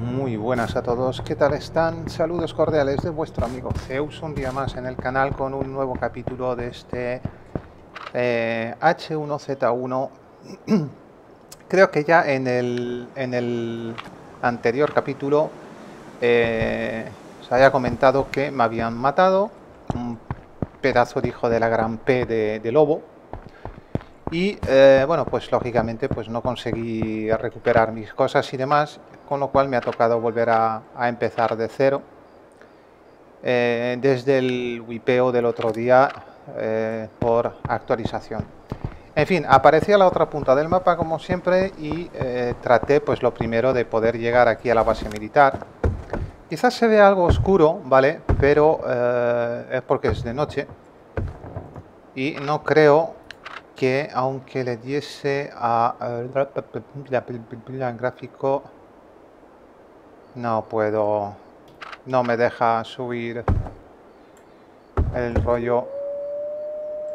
Muy buenas a todos, ¿qué tal están? Saludos cordiales de vuestro amigo Zeus, un día más en el canal con un nuevo capítulo de este eh, H1Z1. Creo que ya en el, en el anterior capítulo eh, se había comentado que me habían matado un pedazo de hijo de la gran P de, lobo. Y eh, bueno, pues lógicamente pues no conseguí recuperar mis cosas y demás, con lo cual me ha tocado volver a, empezar de cero. Eh, desde el wipeo del otro día eh, por actualización. En fin, aparecía la otra punta del mapa como siempre y eh, traté pues lo primero de poder llegar aquí a la base militar. Quizás se vea algo oscuro, ¿vale? Pero eh, es porque es de noche. Y no creo que aunque le diese a... a gráfico... No puedo... No me deja subir el rollo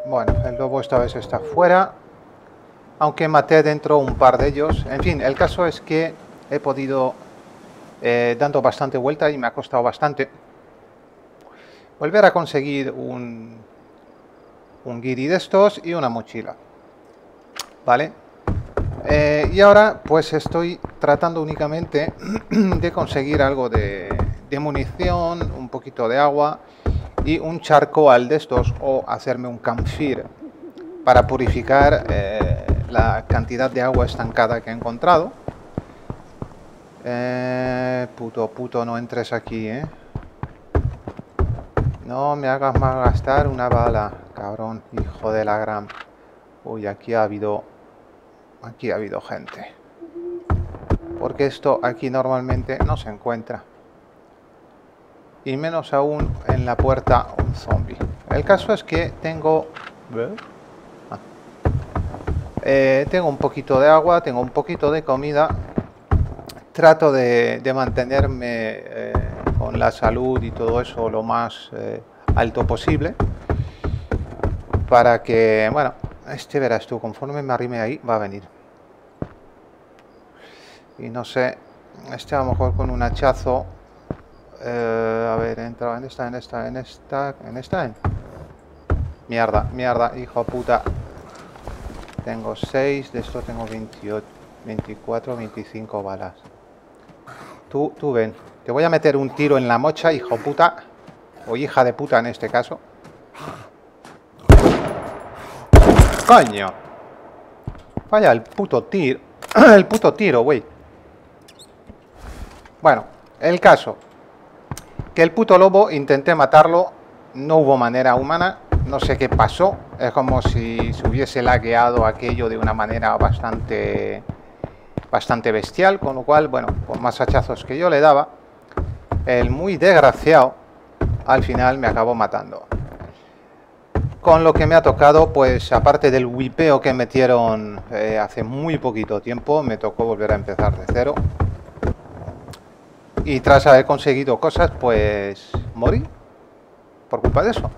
bueno, el lobo esta vez está fuera. Aunque maté dentro un par de ellos. En fin, el caso es que he podido, eh, dando bastante vuelta y me ha costado bastante, volver a conseguir un, un guiri de estos y una mochila. ¿Vale? Eh, y ahora pues estoy tratando únicamente de conseguir algo de, de munición, un poquito de agua y un charco al de estos o hacerme un camfir para purificar eh, la cantidad de agua estancada que he encontrado. Eh, puto, puto, no entres aquí, ¿eh? No me hagas más gastar una bala, cabrón, hijo de la gran... Uy, aquí ha habido... Aquí ha habido gente. Porque esto aquí normalmente no se encuentra y menos aún en la puerta un zombie. El caso es que tengo... Ah. Eh, tengo un poquito de agua, tengo un poquito de comida. Trato de, de mantenerme eh, con la salud y todo eso lo más eh, alto posible. Para que, bueno, este verás tú, conforme me arrime ahí, va a venir. Y no sé, este a lo mejor con un hachazo eh, a ver, entra en esta, en esta, en esta, en esta. En... Mierda, mierda, hijo puta. Tengo 6, de esto tengo 28, 24, 25 balas. Tú, tú ven. Te voy a meter un tiro en la mocha, hijo puta. O hija de puta en este caso. ¡Coño! Vaya el puto tiro. el puto tiro, güey. Bueno, el caso que el puto lobo intenté matarlo, no hubo manera humana, no sé qué pasó, es como si se hubiese lagueado aquello de una manera bastante bastante bestial, con lo cual, bueno, por más hachazos que yo le daba, el muy desgraciado al final me acabó matando. Con lo que me ha tocado, pues aparte del wipeo que metieron eh, hace muy poquito tiempo, me tocó volver a empezar de cero y tras haber conseguido cosas, pues morí por culpa de eso.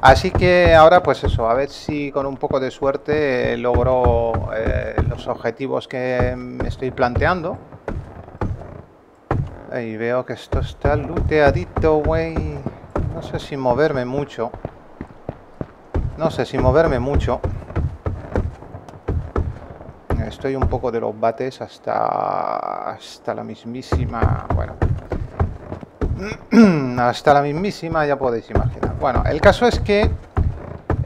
Así que ahora pues eso, a ver si con un poco de suerte eh, logro eh, los objetivos que me estoy planteando. Y veo que esto está looteadito, güey. No sé si moverme mucho. No sé si moverme mucho estoy un poco de los bates hasta, hasta la mismísima, bueno, hasta la mismísima, ya podéis imaginar. Bueno, el caso es que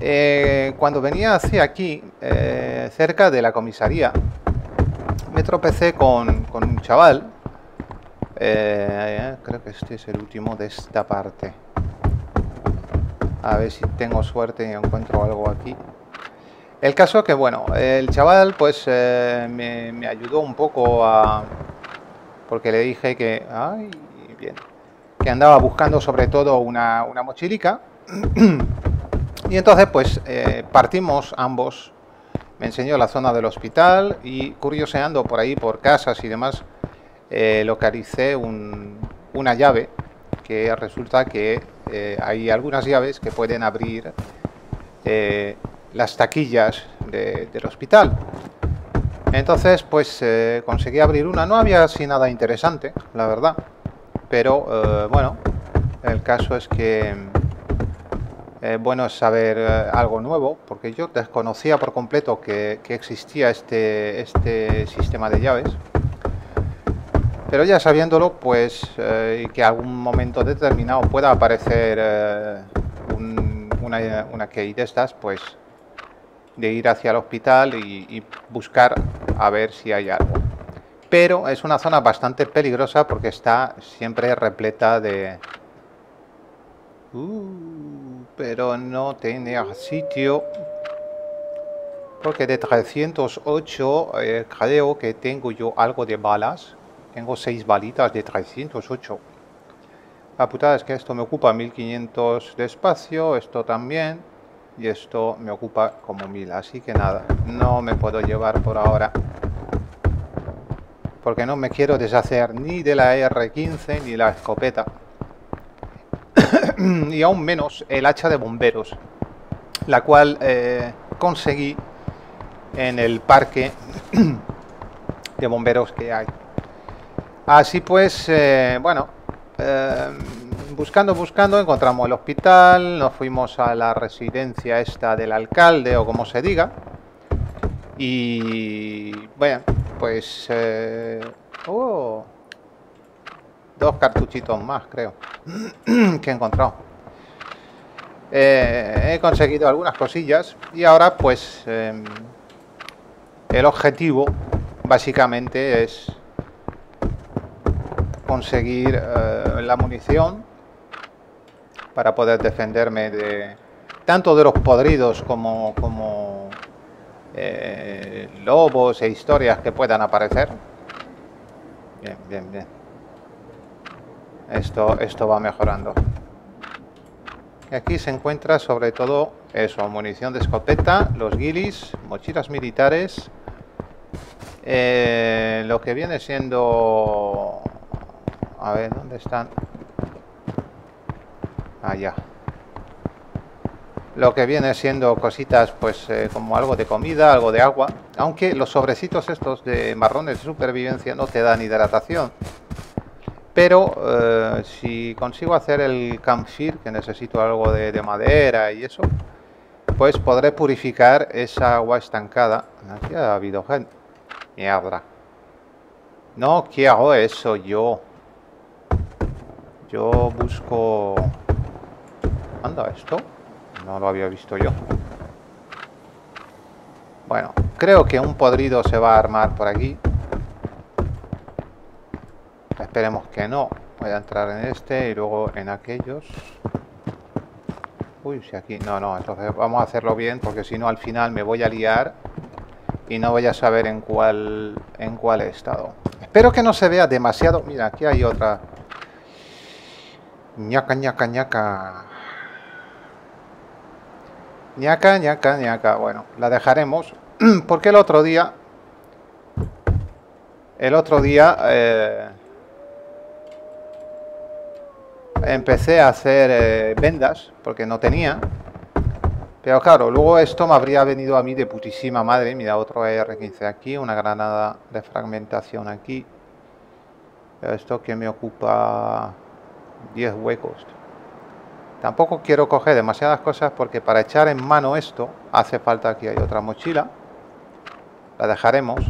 eh, cuando venía hacia aquí, eh, cerca de la comisaría, me tropecé con, con un chaval. Eh, creo que este es el último de esta parte. A ver si tengo suerte y encuentro algo aquí. El caso que, bueno, el chaval pues eh, me, ayudó un poco a... Porque le dije que... Ay, bien. Que andaba buscando sobre todo una, una mochilica. y entonces pues eh, partimos ambos me enseñó la zona del hospital y curioseando por ahí, por casas y demás, eh, localicé una llave que resulta que hay algunas llaves que pueden abrir las taquillas del hospital. Entonces, pues conseguí abrir una. No había así nada interesante, la verdad. Pero bueno, el caso es que eh, bueno saber eh, algo nuevo, porque yo desconocía por completo que, existía este, este sistema de llaves. Pero ya sabiéndolo, pues, eh, y que algún momento determinado pueda aparecer una, una key de estas, pues, de ir hacia el hospital y, buscar a ver si hay algo. Pero es una zona bastante peligrosa porque está siempre repleta de... Uh, pero no tenía sitio porque de 308 eh, creo que tengo yo algo de balas. Tengo 6 balitas de 308 la putada es que esto me ocupa 1500 de espacio esto también y esto me ocupa como 1000 así que nada no me puedo llevar por ahora porque no me quiero deshacer ni de la R15 ni la escopeta y aún menos el hacha de bomberos, la cual eh, conseguí en el parque de bomberos que hay. Así pues, eh, bueno, eh, buscando, buscando, encontramos el hospital, nos fuimos a la residencia esta del alcalde o como se diga. Y bueno, pues... oh, dos cartuchitos más, creo, que he encontrado. Eh, he conseguido algunas cosillas y ahora pues em, el objetivo básicamente es conseguir eh, la munición para poder defenderme de tanto de los podridos como, como eh, lobos e historias que puedan aparecer. Bien, bien, bien esto, esto va mejorando. Aquí se encuentra sobre todo eso, munición de escopeta, los guilis, mochilas militares, eh, lo que viene siendo... A ver, ¿dónde están? Allá. Lo que viene siendo cositas, pues eh, como algo de comida, algo de agua. Aunque los sobrecitos estos de marrones de supervivencia no te dan hidratación. Pero eh, si consigo hacer el campfire, que necesito algo de, madera y eso, pues podré purificar esa agua estancada. Aquí ha habido gente. Mierda. No quiero eso yo. Yo busco... ¿Anda esto? No lo había visto yo. Bueno, creo que un podrido se va a armar por aquí. Esperemos que no. Voy a entrar en este y luego en aquellos. Uy, si aquí... No, no, entonces vamos a hacerlo bien porque si no al final me voy a liar y no voy a saber en cuál, en cuál he estado. Espero que no se vea demasiado... Mira, aquí hay otra... ñaca, ñaca, ñaca. Ñaca, ñaca, ñaca. Bueno, la dejaremos porque el otro día... El otro día... Eh, empecé a hacer eh, vendas porque no tenía. Pero claro, luego esto me habría venido a mí de putísima madre. Mira, otro AR-15 aquí, una granada de fragmentación aquí. Esto que me ocupa 10 huecos. Tampoco quiero coger demasiadas cosas porque para echar en mano esto hace falta aquí hay otra mochila. La dejaremos.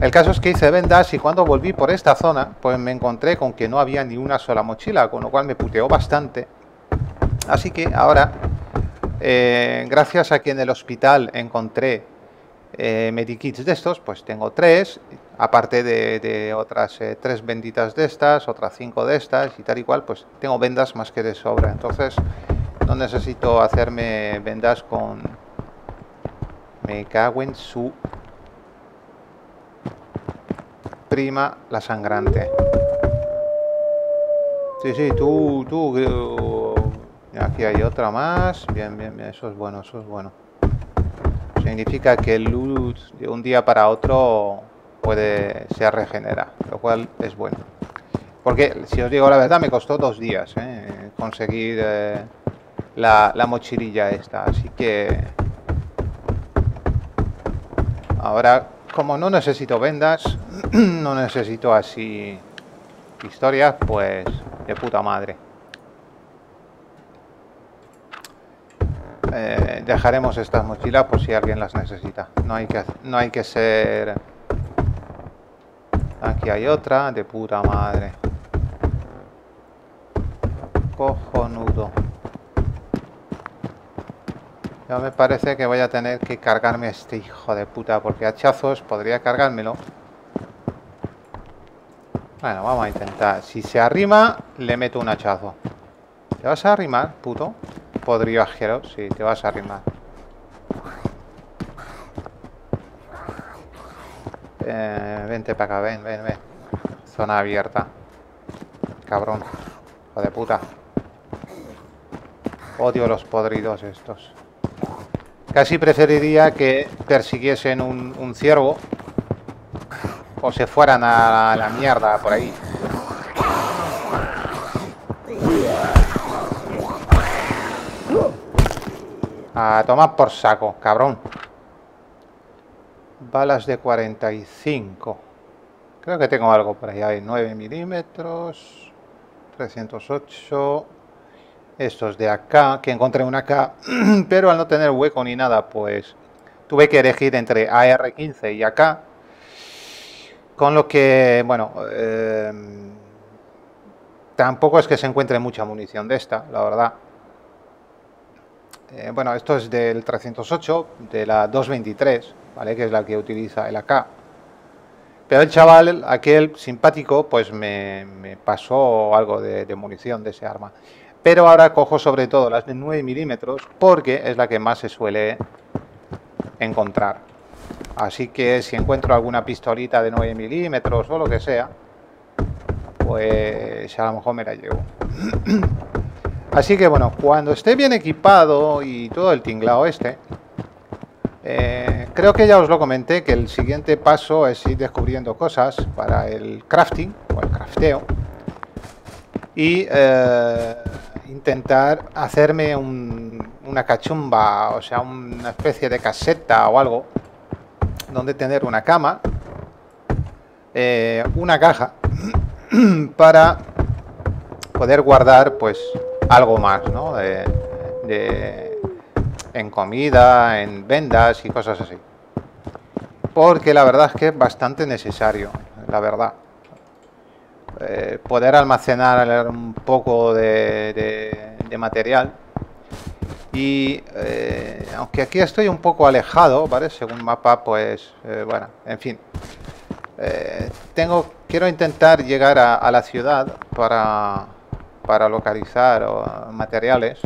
El caso es que hice vendas y cuando volví por esta zona, pues me encontré con que no había ni una sola mochila, con lo cual me puteó bastante. Así que ahora, eh, gracias a que en el hospital encontré eh, medikits de estos, pues tengo tres, aparte de, otras eh, tres benditas de estas, otras cinco de estas y tal y cual, pues tengo vendas más que de sobra. Entonces, no necesito hacerme vendas con... Me cago en su prima la sangrante. Sí, sí, tú, tú. Aquí hay otra más. Bien, bien, bien. Eso es bueno, eso es bueno. Significa que el loot de un día para otro puede se regenera, lo cual es bueno. Porque, si os digo la verdad, me costó dos días ¿eh? conseguir eh, la, la mochililla esta, así que... Ahora, como no necesito vendas, no necesito así historias, pues de puta madre. Eh, dejaremos estas mochilas por si alguien las necesita. No hay que, no hay que ser... Aquí hay otra, de puta madre. Cojonudo. Ya me parece que voy a tener que cargarme este hijo de puta, porque hachazos podría cargármelo. Bueno, vamos a intentar. Si se arrima, le meto un hachazo. ¿Te vas a arrimar, puto? Podría sí, te vas a arrimar. Eh, vente para acá, ven, ven, ven. Zona abierta. Cabrón. Hijo de puta. Odio los podridos estos. Casi preferiría que persiguiesen un, ciervo o se fueran a la mierda por ahí. A tomar por saco, cabrón. Balas de 45. Creo que tengo algo por ahí. Hay 9 milímetros. 308 estos de acá, que encontré una acá, pero al no tener hueco ni nada, pues tuve que elegir entre AR-15 y acá, con lo que, bueno, eh, tampoco es que se encuentre mucha munición de esta, la verdad. Eh, bueno, esto es del 308, de la 223, ¿vale? Que es la que utiliza el AK. Pero el chaval, aquel simpático, pues me, pasó algo de, munición de ese arma pero ahora cojo sobre todo las de 9 milímetros porque es la que más se suele encontrar. Así que si encuentro alguna pistolita de 9 milímetros o lo que sea, pues a lo mejor me la llevo. Así que bueno, cuando esté bien equipado y todo el tinglado este, eh, creo que ya os lo comenté que el siguiente paso es ir descubriendo cosas para el crafting o el crafteo. Y eh, intentar hacerme una cachumba, o sea, una especie de caseta o algo, donde tener una cama, eh, una caja, para poder guardar pues algo más, ¿no? en comida, en vendas y cosas así. Porque la verdad es que es bastante necesario, la verdad. Eh, poder almacenar un poco de, material. Y eh, aunque aquí estoy un poco alejado, ¿vale? Según mapa, pues eh, bueno, en fin. tengo, quiero intentar llegar a, la ciudad para, para localizar materiales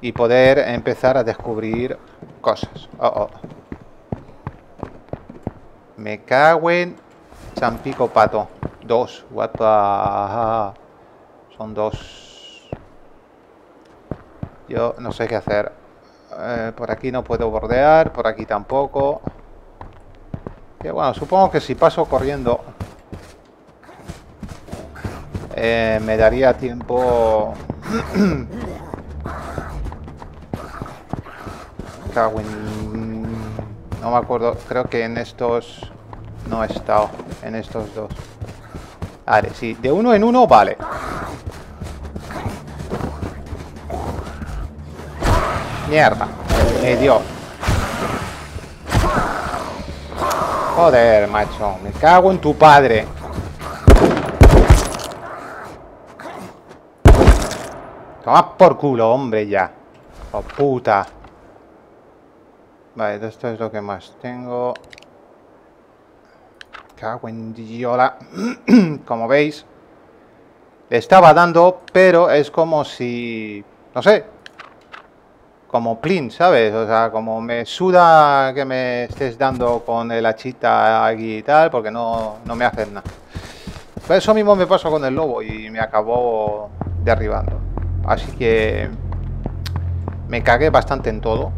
y poder empezar a descubrir cosas. Oh, oh. Me cago en champico pato. Dos, what Son dos. Yo no sé qué hacer. Eh, por aquí no puedo bordear, por aquí tampoco. Que bueno, supongo que si paso corriendo eh, me daría tiempo. No me acuerdo, creo que en estos no he estado, en estos dos. Vale, sí, de uno en uno, vale. Mierda, me dio. Joder, macho, me cago en tu padre. Por culo, hombre, ya. Oh, puta. Vale, esto es lo que más tengo. Cago en Como veis, le estaba dando, pero es como si, no sé, como plin, ¿sabes? O sea, como me suda que me estés dando con el hachita aquí y tal, porque no, no me hacen nada. Pues eso mismo me pasó con el lobo y me acabó derribando. Así que me cagué bastante en todo.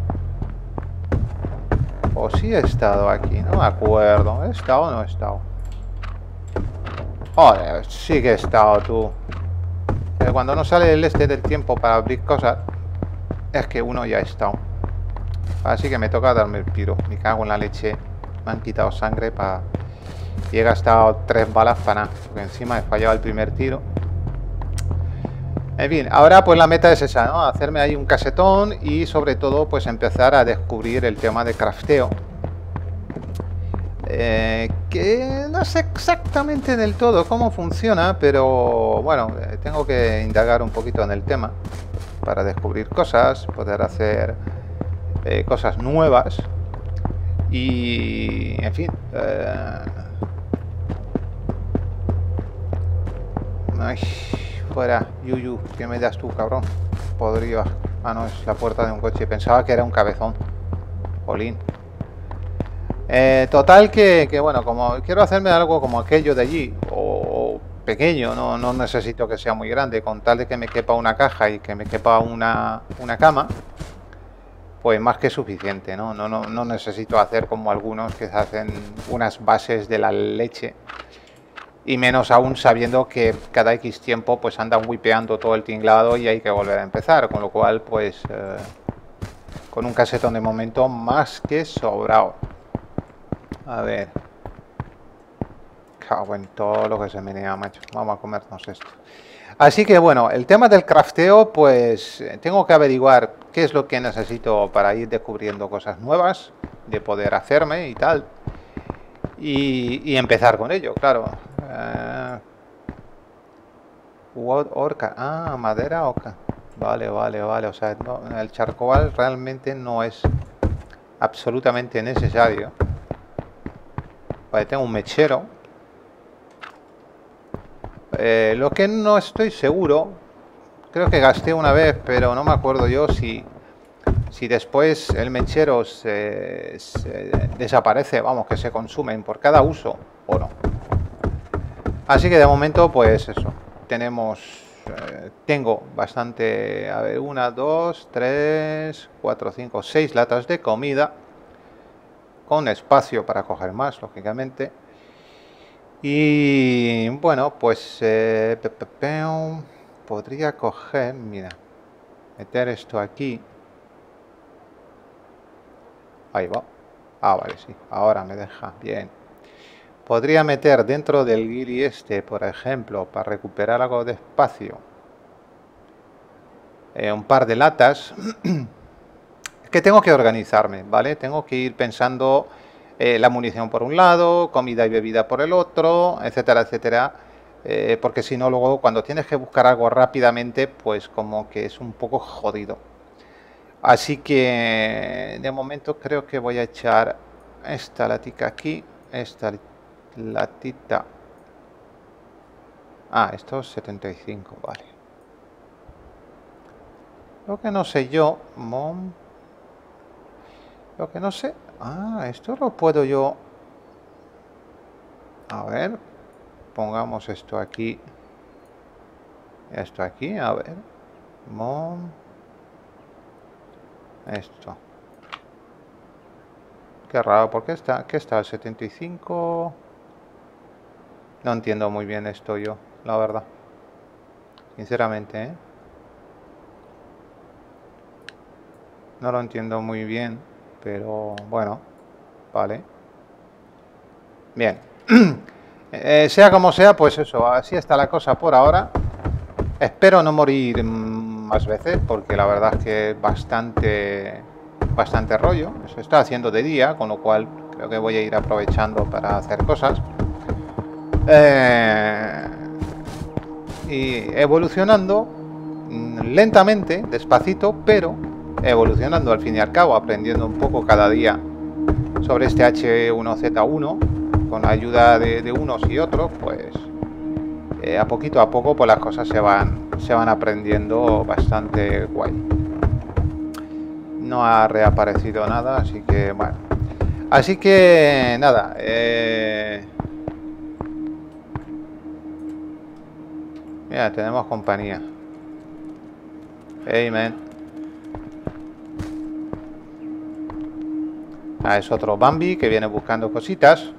O sí he estado aquí, no me acuerdo. ¿He estado o no he estado? Joder, sí que he estado tú. Pero cuando no sale el este del tiempo para abrir cosas, es que uno ya ha estado. Así que me toca darme el tiro. Me cago en la leche. Me han quitado sangre para... Y he gastado tres balas para nada. Porque encima he fallado el primer tiro. En fin, ahora pues la meta es esa, ¿no? Hacerme ahí un casetón y sobre todo pues empezar a descubrir el tema de crafteo. Eh, que no sé exactamente del todo cómo funciona, pero bueno, eh, tengo que indagar un poquito en el tema para descubrir cosas, poder hacer eh, cosas nuevas y, en fin, ay, fuera, Yuyu, ¿qué me das tú, cabrón? Podría, ah no, es la puerta de un coche, pensaba que era un cabezón, Jolín. Eh, total que, bueno, como quiero hacerme algo como aquello de allí, o pequeño, no, no, necesito que sea muy grande, con tal de que me quepa una caja y que me quepa una, una cama, pues más que suficiente, ¿no? No, ¿no? no necesito hacer como algunos que hacen unas bases de la leche, y menos aún sabiendo que cada X tiempo pues andan wipeando todo el tinglado y hay que volver a empezar, con lo cual pues eh, con un casetón de momento más que sobrado. A ver. Cago en todo lo que se menea, macho. Vamos a comernos esto. Así que bueno, el tema del crafteo, pues eh, tengo que averiguar qué es lo que necesito para ir descubriendo cosas nuevas, de poder hacerme y tal. Y, empezar con ello, claro. Uh, orca. Ah, madera oca. Vale, vale, vale. O sea, el charcoal realmente no es absolutamente necesario. Vale, tengo un mechero. Eh, lo que no estoy seguro, creo que gasté una vez, pero no me acuerdo yo si, si después el mechero se, desaparece, vamos, que se consumen por cada uso o no. Así que de momento, pues eso, tenemos, eh, tengo bastante, a ver, una, dos, tres, cuatro, cinco, seis latas de comida con espacio para coger más, lógicamente. Y bueno, pues eh, podría coger, mira, meter esto aquí. Ahí va. Ah, vale, sí. Ahora me deja. Bien. Podría meter dentro del guiri este, por ejemplo, para recuperar algo de espacio, eh, un par de latas. que tengo que organizarme, ¿vale? Tengo que ir pensando eh, la munición por un lado, comida y bebida por el otro, etcétera, etcétera. Eh, porque si no, luego cuando tienes que buscar algo rápidamente, pues como que es un poco jodido. Así que de momento creo que voy a echar esta latica aquí, esta latita. Ah, esto es 75, vale. Lo que no sé yo, mom, lo que no sé... Ah, esto lo puedo yo... A ver. Pongamos esto aquí. Esto aquí, a ver. Mon. Esto. Qué raro, ¿por qué está, qué está el 75? No entiendo muy bien esto yo, la verdad. Sinceramente, ¿eh? No lo entiendo muy bien. Pero bueno, vale. Bien. Eh, sea como sea, pues eso, así está la cosa por ahora. Espero no morir más veces, porque la verdad es que es bastante, bastante rollo. Se está haciendo de día, con lo cual creo que voy a ir aprovechando para hacer cosas. Eh, y evolucionando mm, lentamente, despacito, pero evolucionando al fin y al cabo, aprendiendo un poco cada día sobre este H1Z1 con la ayuda de, unos y otros, pues eh, a poquito a poco pues las cosas se van, se van aprendiendo bastante guay. No ha reaparecido nada, así que bueno. Así que nada. Eh... Mira, tenemos compañía. Hey, man. Ah, es otro Bambi que viene buscando cositas.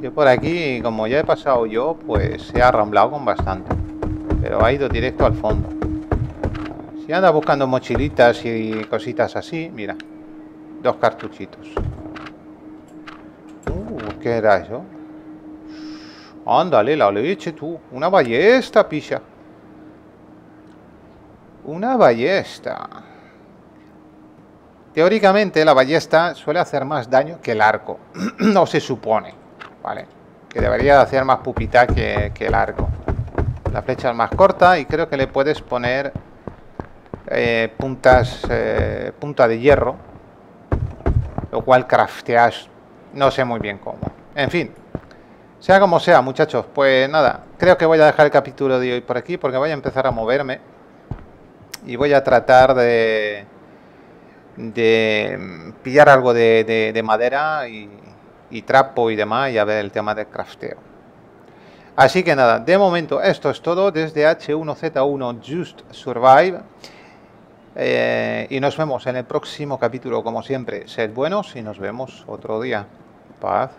Yo por aquí, como ya he pasado yo, pues se ha arramblado con bastante. Pero ha ido directo al fondo. Si anda buscando mochilitas y cositas así, mira. Dos cartuchitos. Uh, ¿qué era eso? Ándale, la leche tú. Una ballesta, picha. Una ballesta. Teóricamente la ballesta suele hacer más daño que el arco. no se supone. ¿Vale? Que debería hacer más pupita que, el arco. La flecha es más corta y creo que le puedes poner eh, puntas, eh, punta de hierro. Lo cual crafteas. No sé muy bien cómo. En fin. Sea como sea, muchachos. Pues nada. Creo que voy a dejar el capítulo de hoy por aquí porque voy a empezar a moverme y voy a tratar de, de pillar algo de, madera y, trapo y demás y a ver el tema del crafteo. Así que nada, de momento esto es todo desde H1Z1 Just Survive. Eh, y nos vemos en el próximo capítulo, como siempre. Sed buenos y nos vemos otro día. Paz.